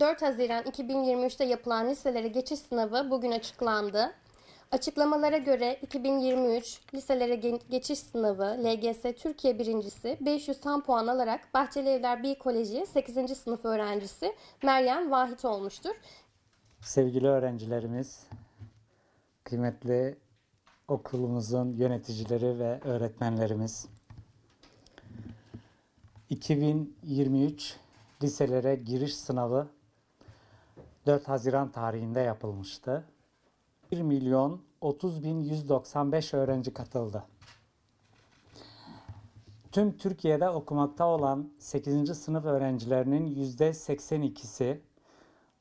4 Haziran 2023'te yapılan liselere geçiş sınavı bugün açıklandı. Açıklamalara göre 2023 liselere ge- geçiş sınavı LGS Türkiye birincisi 500 tam puan alarak Bahçeli Evler Bilgi Koleji 8. sınıf öğrencisi Meryem Vahit olmuştur. Sevgili öğrencilerimiz, kıymetli okulumuzun yöneticileri ve öğretmenlerimiz. 2023 liselere giriş sınavı 4 Haziran tarihinde yapılmıştı. 1 milyon 30 bin 195 öğrenci katıldı. Tüm Türkiye'de okumakta olan 8. sınıf öğrencilerinin %82'si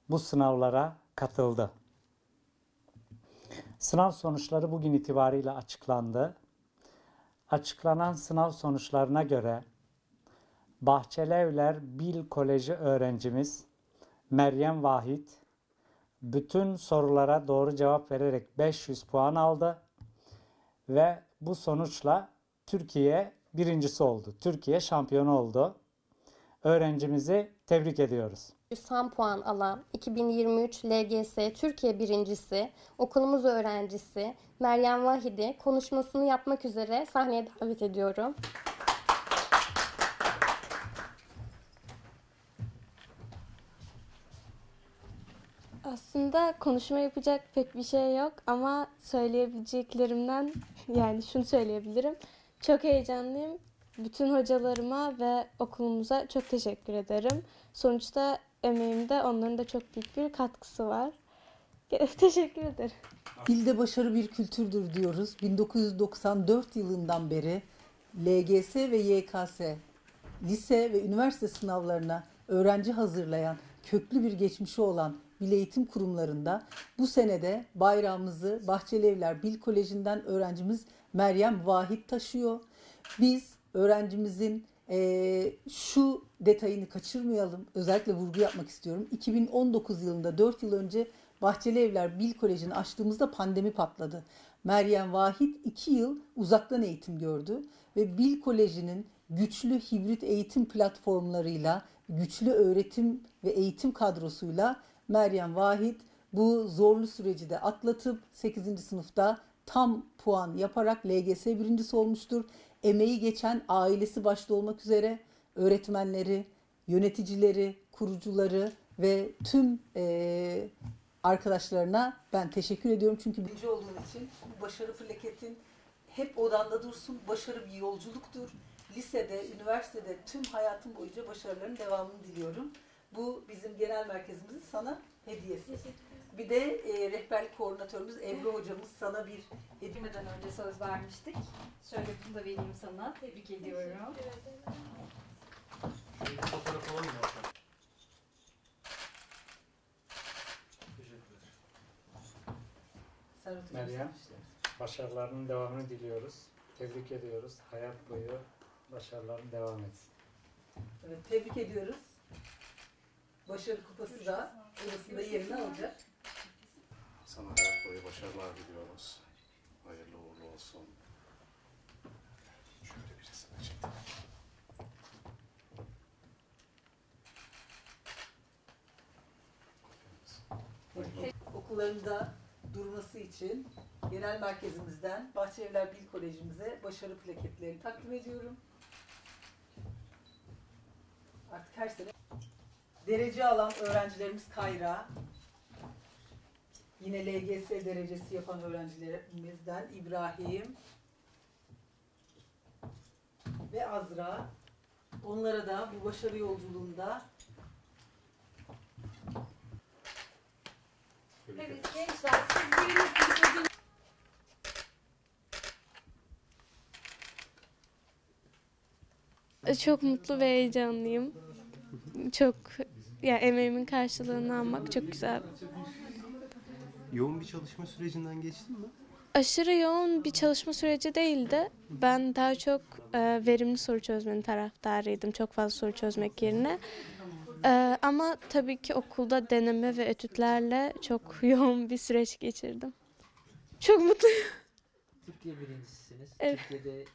bu sınavlara katıldı. Sınav sonuçları bugün itibariyle açıklandı. Açıklanan sınav sonuçlarına göre Bahçelievler Bil Koleji öğrencimiz Meryem Vahit bütün sorulara doğru cevap vererek 500 puan aldı ve bu sonuçla Türkiye birincisi oldu. Türkiye şampiyonu oldu. Öğrencimizi tebrik ediyoruz. 100 tam puan alan 2023 LGS Türkiye birincisi okulumuz öğrencisi Meryem Vahid'i konuşmasını yapmak üzere sahneye davet ediyorum. Aslında konuşma yapacak pek bir şey yok ama söyleyebileceklerimden yani şunu söyleyebilirim. Çok heyecanlıyım. Bütün hocalarıma ve okulumuza çok teşekkür ederim. Sonuçta emeğimde onların da çok büyük bir katkısı var. teşekkür ederim. Dilde başarı bir kültürdür diyoruz. 1994 yılından beri LGS ve YKS, lise ve üniversite sınavlarına öğrenci hazırlayan, köklü bir geçmişi olan Milli Eğitim Kurumlarında bu senede bayrağımızı Bahçeli Evler Bil Koleji'nden öğrencimiz Meryem Vahit taşıyor. Biz öğrencimizin eee, şu detayını kaçırmayalım. Özellikle vurgu yapmak istiyorum. 2019 yılında 4 yıl önce Bahçeli Evler Bil Koleji'ni açtığımızda pandemi patladı. Meryem Vahit 2 yıl uzaktan eğitim gördü ve Bil Koleji'nin güçlü hibrit eğitim platformlarıyla, güçlü öğretim ve eğitim kadrosuyla Meryem Vahit bu zorlu süreci de atlatıp 8. sınıfta tam puan yaparak LGS birincisi olmuştur. Emeği geçen ailesi başta olmak üzere öğretmenleri, yöneticileri, kurucuları ve tüm eee, arkadaşlarına ben teşekkür ediyorum. Çünkü birinci olduğun için bu başarı plaketin hep odanda dursun. Başarı bir yolculuktur. Lisede, üniversitede tüm hayatım boyunca başarıların devamını diliyorum. Bu bizim genel merkezimizin sana hediyesi. Bir de eee, rehberlik koordinatörümüz Ebru hocamız sana bir hediye Gitmeden önce söz vermiştik. Şöyle bunu da vereyim sana. Tebrik ediyorum. Fotoğraf alalım mı? Meryem. Başarılarının devamını diliyoruz. Tebrik ediyoruz. Hayat boyu başarıların devam etsin. Evet, tebrik ediyoruz. Başarı kupası da odasında yerini alacak. Sana hayat boyu başarılar diliyoruz. Hayırlı uğurlu olsun. Şöyle birisine çektim. Okullarında durması için genel merkezimizden Bahçelievler Bil Kolejimize başarı plaketlerini takdim ediyorum. Artık her sene derece alan öğrencilerimiz Kayra, yine LGS derecesi yapan öğrencilerimizden İbrahim ve Azra. Onlara da bu başarı yolculuğunda Evet gençler Çok mutlu ve heyecanlıyım. Çok ya emeğimin karşılığını almak çok güzel. Yoğun bir çalışma sürecinden geçtin mi? Aşırı yoğun bir çalışma süreci değildi. Ben daha çok e, verimli soru çözmenin taraftarıydım. Çok fazla soru çözmek yerine. E, ama tabii ki okulda deneme ve etütlerle çok yoğun bir süreç geçirdim. Çok mutluyum. Türkiye birincisisiniz. Evet. Türkiye'de.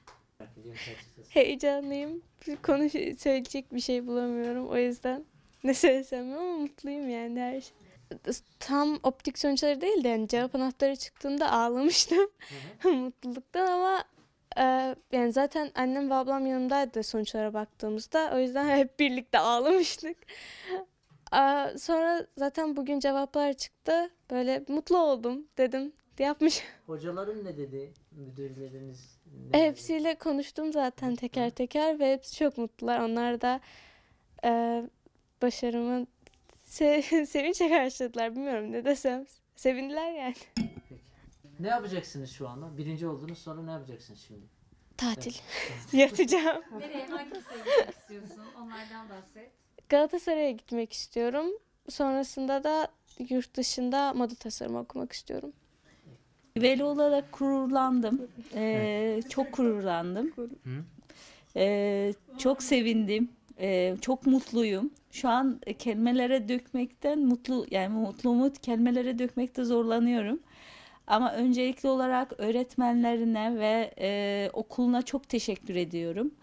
Heyecanlıyım. Konuş söyleyecek bir şey bulamıyorum. O yüzden ne söylesem ama mutluyum yani. her şey. Tam optik sonuçları değil de yani cevap anahtarı çıktığında ağlamıştım mutluluktan ama e, yani zaten annem ve ablam yanımdaydı sonuçlara baktığımızda. O yüzden hep birlikte ağlamıştık. Aa, sonra zaten bugün cevaplar çıktı. Böyle mutlu oldum dedim. Yapmış. Hocaların ne dedi? Müdürleriniz ne dedi? Hepsiyle konuştum zaten teker teker ve hepsi çok mutlular. Onlar da e, başarımı se- sevinçle karşıladılar. Bilmiyorum ne desem. Sevindiler yani. Ne yapacaksınız şu anda? Birinci oldunuz sonra ne yapacaksınız şimdi? Tatil. Yatacağım. Nereye, hangi liseye gitmek istiyorsun? Onlardan bahset. Galatasaray'a gitmek istiyorum. Sonrasında da yurt dışında moda tasarımı okumak istiyorum. Veli olarak gururlandım. Ee, çok gururlandım. Ee, çok sevindim. Ee, çok mutluyum. Şu an kelimelere dökmekten mutlu yani mutluluğumu kelimelere dökmekte zorlanıyorum. Ama öncelikli olarak öğretmenlerine ve e, okuluna çok teşekkür ediyorum.